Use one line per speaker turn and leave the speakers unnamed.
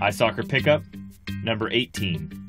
iSoccer Pickup, number 18.